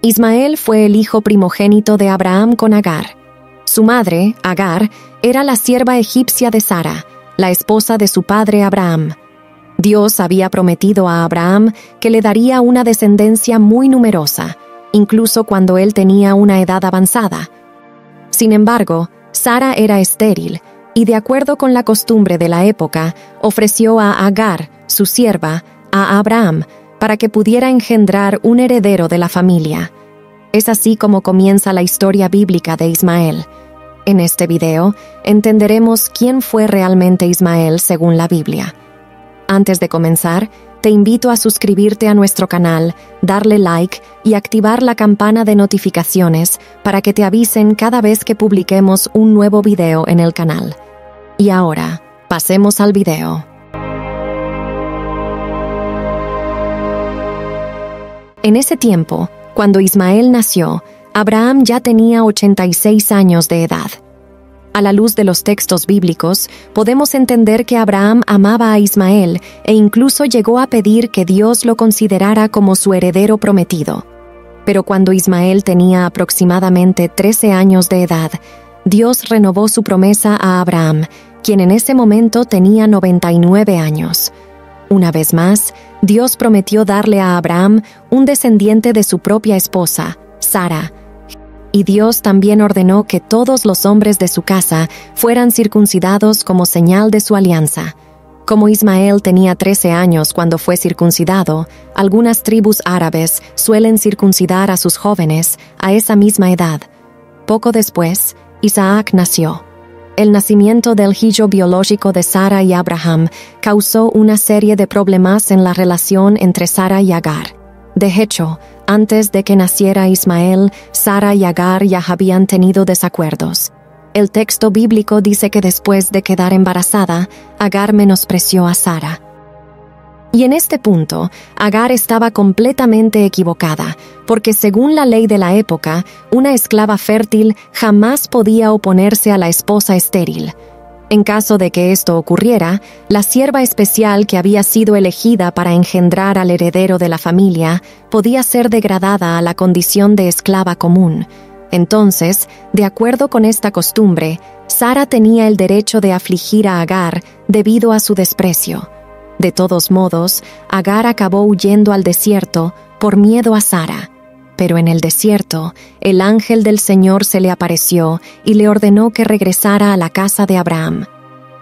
Ismael fue el hijo primogénito de Abraham con Agar. Su madre, Agar, era la sierva egipcia de Sara, la esposa de su padre Abraham. Dios había prometido a Abraham que le daría una descendencia muy numerosa, incluso cuando él tenía una edad avanzada. Sin embargo, Sara era estéril y de acuerdo con la costumbre de la época, ofreció a Agar, su sierva, a Abraham para que pudiera engendrar un heredero de la familia. Es así como comienza la historia bíblica de Ismael. En este video entenderemos quién fue realmente Ismael según la Biblia. Antes de comenzar, te invito a suscribirte a nuestro canal, darle like y activar la campana de notificaciones para que te avisen cada vez que publiquemos un nuevo video en el canal. Y ahora, pasemos al video. En ese tiempo, cuando Ismael nació, Abraham ya tenía 86 años de edad. A la luz de los textos bíblicos, podemos entender que Abraham amaba a Ismael e incluso llegó a pedir que Dios lo considerara como su heredero prometido. Pero cuando Ismael tenía aproximadamente 13 años de edad, Dios renovó su promesa a Abraham, quien en ese momento tenía 99 años. Una vez más, Dios prometió darle a Abraham un descendiente de su propia esposa, Sara, y Dios también ordenó que todos los hombres de su casa fueran circuncidados como señal de su alianza. Como Ismael tenía 13 años cuando fue circuncidado, algunas tribus árabes suelen circuncidar a sus jóvenes a esa misma edad. Poco después, Isaac nació. El nacimiento del hijo biológico de Sara y Abraham causó una serie de problemas en la relación entre Sara y Agar. De hecho, antes de que naciera Ismael, Sara y Agar ya habían tenido desacuerdos. El texto bíblico dice que después de quedar embarazada, Agar menospreció a Sara. Y en este punto, Agar estaba completamente equivocada, porque según la ley de la época, una esclava fértil jamás podía oponerse a la esposa estéril. En caso de que esto ocurriera, la sierva especial que había sido elegida para engendrar al heredero de la familia podía ser degradada a la condición de esclava común. Entonces, de acuerdo con esta costumbre, Sara tenía el derecho de afligir a Agar debido a su desprecio. De todos modos, Agar acabó huyendo al desierto por miedo a Sara. Pero en el desierto, el ángel del Señor se le apareció y le ordenó que regresara a la casa de Abraham.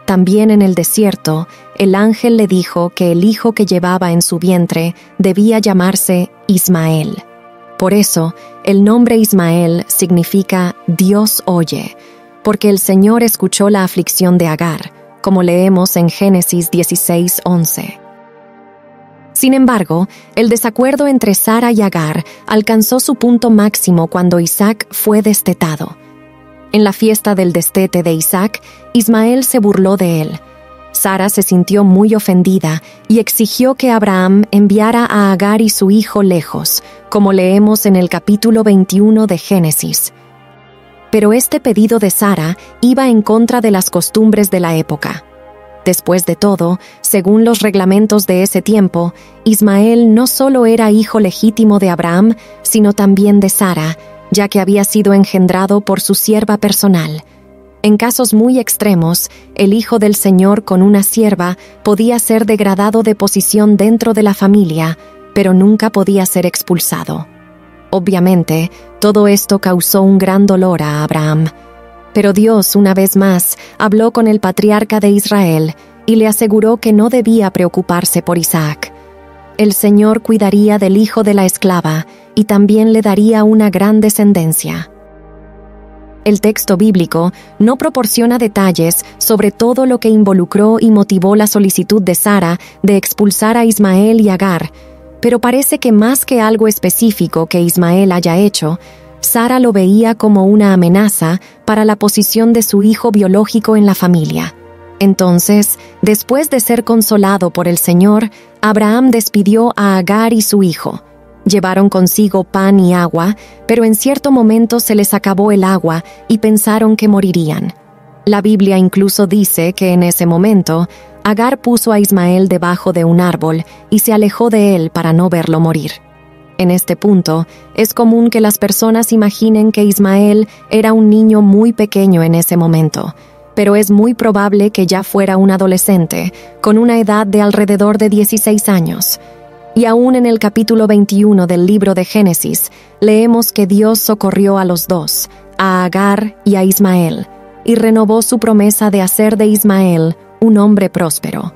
También en el desierto, el ángel le dijo que el hijo que llevaba en su vientre debía llamarse Ismael. Por eso, el nombre Ismael significa Dios oye, porque el Señor escuchó la aflicción de Agar, como leemos en Génesis 16:11. Sin embargo, el desacuerdo entre Sara y Agar alcanzó su punto máximo cuando Isaac fue destetado. En la fiesta del destete de Isaac, Ismael se burló de él. Sara se sintió muy ofendida y exigió que Abraham enviara a Agar y su hijo lejos, como leemos en el capítulo 21 de Génesis pero este pedido de Sara iba en contra de las costumbres de la época. Después de todo, según los reglamentos de ese tiempo, Ismael no solo era hijo legítimo de Abraham, sino también de Sara, ya que había sido engendrado por su sierva personal. En casos muy extremos, el hijo del Señor con una sierva podía ser degradado de posición dentro de la familia, pero nunca podía ser expulsado. Obviamente, todo esto causó un gran dolor a Abraham. Pero Dios, una vez más, habló con el patriarca de Israel y le aseguró que no debía preocuparse por Isaac. El Señor cuidaría del hijo de la esclava y también le daría una gran descendencia. El texto bíblico no proporciona detalles sobre todo lo que involucró y motivó la solicitud de Sara de expulsar a Ismael y Agar, pero parece que más que algo específico que Ismael haya hecho, Sara lo veía como una amenaza para la posición de su hijo biológico en la familia. Entonces, después de ser consolado por el Señor, Abraham despidió a Agar y su hijo. Llevaron consigo pan y agua, pero en cierto momento se les acabó el agua y pensaron que morirían. La Biblia incluso dice que en ese momento Agar puso a Ismael debajo de un árbol y se alejó de él para no verlo morir. En este punto, es común que las personas imaginen que Ismael era un niño muy pequeño en ese momento, pero es muy probable que ya fuera un adolescente, con una edad de alrededor de 16 años. Y aún en el capítulo 21 del libro de Génesis, leemos que Dios socorrió a los dos, a Agar y a Ismael, y renovó su promesa de hacer de Ismael un hombre próspero.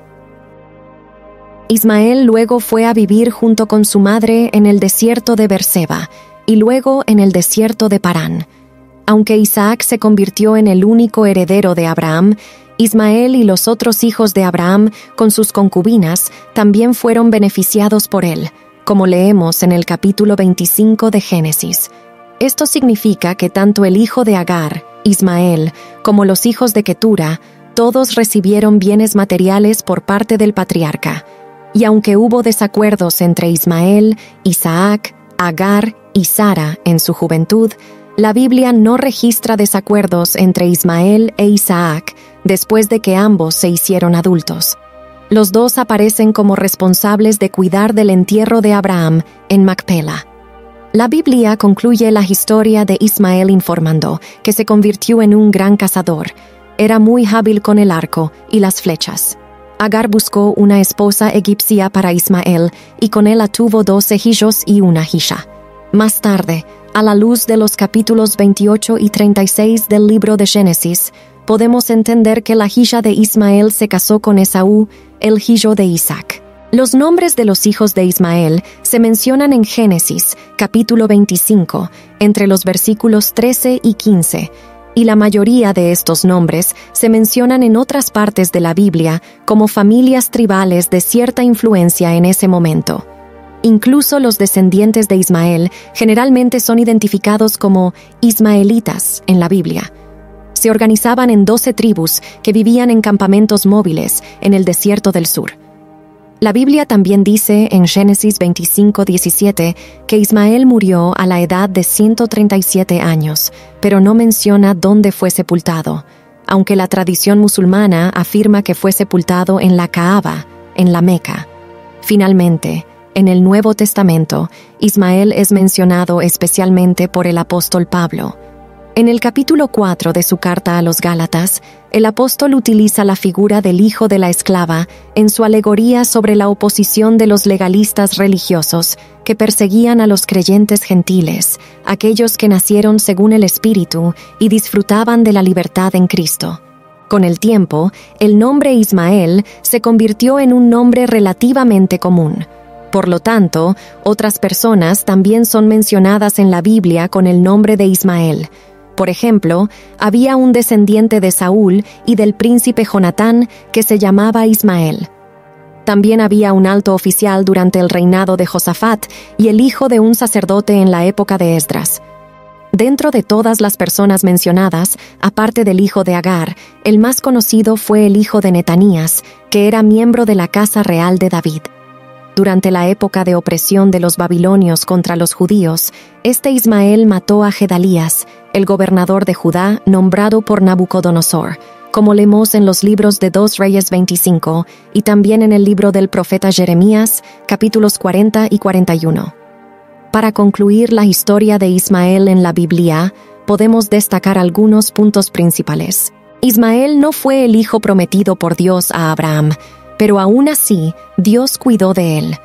Ismael luego fue a vivir junto con su madre en el desierto de Berseba y luego en el desierto de Parán. Aunque Isaac se convirtió en el único heredero de Abraham, Ismael y los otros hijos de Abraham, con sus concubinas, también fueron beneficiados por él, como leemos en el capítulo 25 de Génesis. Esto significa que tanto el hijo de Agar, Ismael, como los hijos de Ketura, todos recibieron bienes materiales por parte del patriarca. Y aunque hubo desacuerdos entre Ismael, Isaac, Agar y Sara en su juventud, la Biblia no registra desacuerdos entre Ismael e Isaac después de que ambos se hicieron adultos. Los dos aparecen como responsables de cuidar del entierro de Abraham en Macpela. La Biblia concluye la historia de Ismael informando que se convirtió en un gran cazador. Era muy hábil con el arco y las flechas. Agar buscó una esposa egipcia para Ismael y con él tuvo dos hijos y una hija. Más tarde, a la luz de los capítulos 28 y 36 del libro de Génesis, podemos entender que la hija de Ismael se casó con Esaú, el hijo de Isaac. Los nombres de los hijos de Ismael se mencionan en Génesis, capítulo 25, entre los versículos 13 y 15, y la mayoría de estos nombres se mencionan en otras partes de la Biblia como familias tribales de cierta influencia en ese momento. Incluso los descendientes de Ismael generalmente son identificados como ismaelitas en la Biblia. Se organizaban en doce tribus que vivían en campamentos móviles en el desierto del sur. La Biblia también dice en Génesis 25:17 que Ismael murió a la edad de 137 años, pero no menciona dónde fue sepultado, aunque la tradición musulmana afirma que fue sepultado en la Kaaba, en la Meca. Finalmente, en el Nuevo Testamento, Ismael es mencionado especialmente por el apóstol Pablo. En el capítulo 4 de su carta a los Gálatas, el apóstol utiliza la figura del hijo de la esclava en su alegoría sobre la oposición de los legalistas religiosos que perseguían a los creyentes gentiles, aquellos que nacieron según el Espíritu y disfrutaban de la libertad en Cristo. Con el tiempo, el nombre Ismael se convirtió en un nombre relativamente común. Por lo tanto, otras personas también son mencionadas en la Biblia con el nombre de Ismael, por ejemplo, había un descendiente de Saúl y del príncipe Jonatán que se llamaba Ismael. También había un alto oficial durante el reinado de Josafat y el hijo de un sacerdote en la época de Esdras. Dentro de todas las personas mencionadas, aparte del hijo de Agar, el más conocido fue el hijo de Netanías, que era miembro de la casa real de David. Durante la época de opresión de los babilonios contra los judíos, este Ismael mató a Gedalías, el gobernador de Judá nombrado por Nabucodonosor, como leemos en los libros de Dos Reyes 25 y también en el libro del profeta Jeremías, capítulos 40 y 41. Para concluir la historia de Ismael en la Biblia, podemos destacar algunos puntos principales. Ismael no fue el hijo prometido por Dios a Abraham, pero aún así Dios cuidó de él.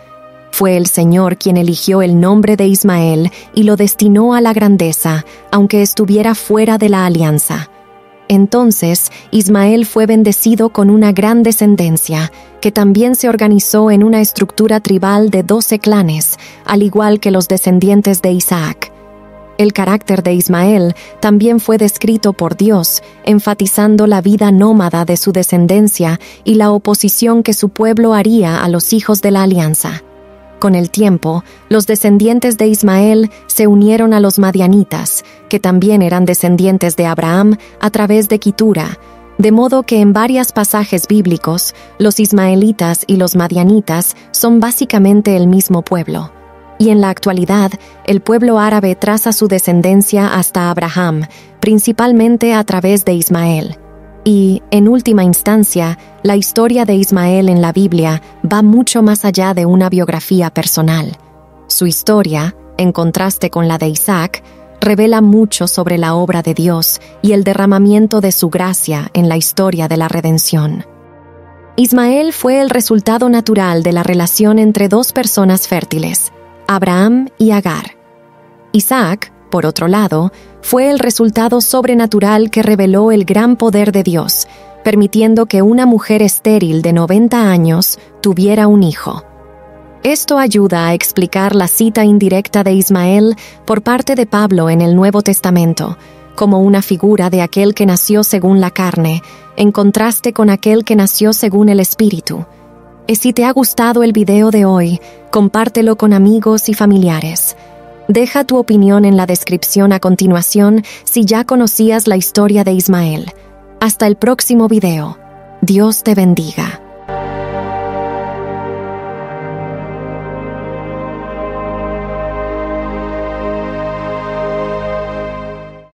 Fue el Señor quien eligió el nombre de Ismael y lo destinó a la grandeza, aunque estuviera fuera de la alianza. Entonces Ismael fue bendecido con una gran descendencia, que también se organizó en una estructura tribal de doce clanes, al igual que los descendientes de Isaac. El carácter de Ismael también fue descrito por Dios, enfatizando la vida nómada de su descendencia y la oposición que su pueblo haría a los hijos de la alianza. Con el tiempo, los descendientes de Ismael se unieron a los madianitas, que también eran descendientes de Abraham a través de Quitura, de modo que en varios pasajes bíblicos, los ismaelitas y los madianitas son básicamente el mismo pueblo. Y en la actualidad, el pueblo árabe traza su descendencia hasta Abraham, principalmente a través de Ismael. Y, en última instancia, la historia de Ismael en la Biblia va mucho más allá de una biografía personal. Su historia, en contraste con la de Isaac, revela mucho sobre la obra de Dios y el derramamiento de su gracia en la historia de la redención. Ismael fue el resultado natural de la relación entre dos personas fértiles, Abraham y Agar. Isaac, por otro lado, fue el resultado sobrenatural que reveló el gran poder de Dios, permitiendo que una mujer estéril de 90 años tuviera un hijo. Esto ayuda a explicar la cita indirecta de Ismael por parte de Pablo en el Nuevo Testamento, como una figura de aquel que nació según la carne, en contraste con aquel que nació según el Espíritu. Y si te ha gustado el video de hoy, compártelo con amigos y familiares. Deja tu opinión en la descripción a continuación si ya conocías la historia de Ismael. Hasta el próximo video. Dios te bendiga.